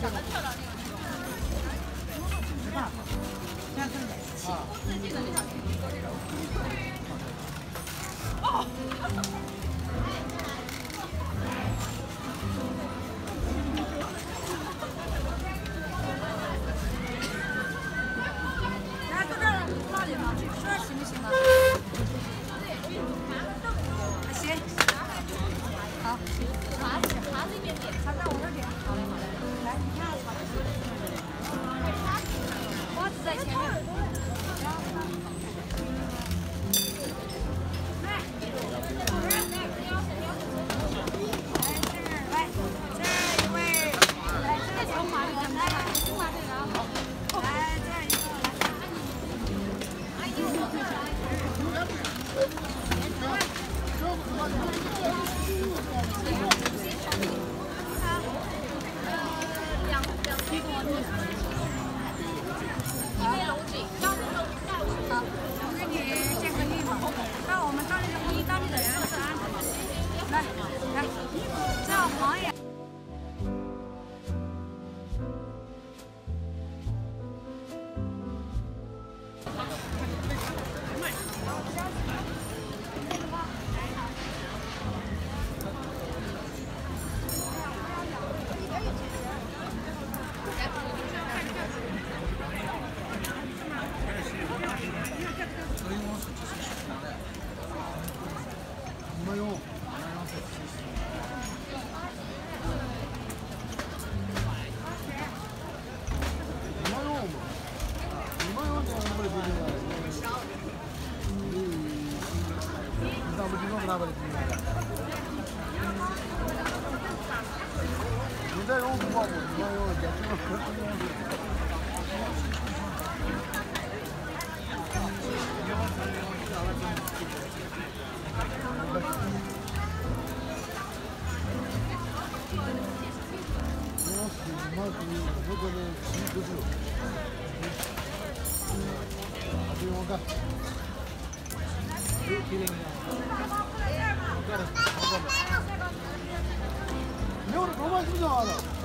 长得漂亮来来叫样爷。Yavrum, babacım da var.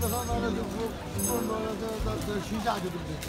这双那的这不不，那那那这这虚假证对的这些，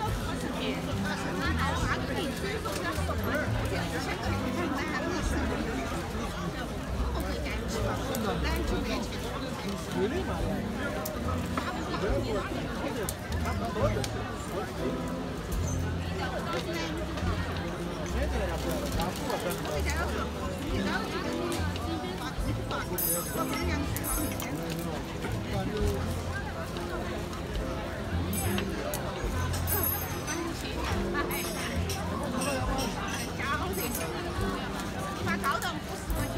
我们家有，你家有？你？哎，咱，交的，发高档五十块钱。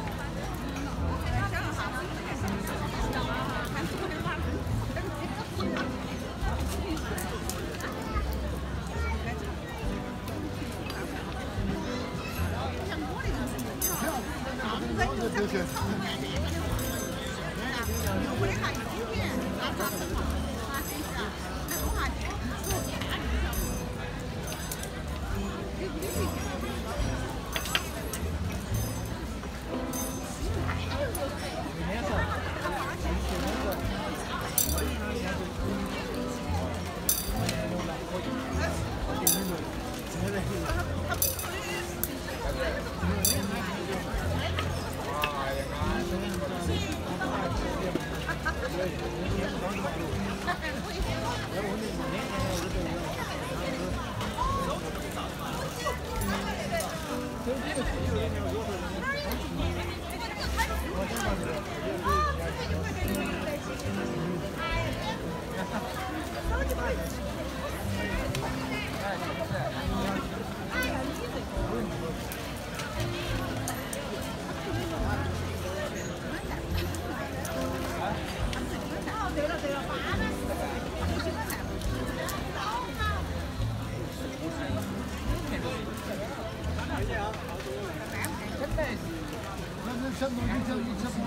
好妹妹，我就，那那山东一只一只不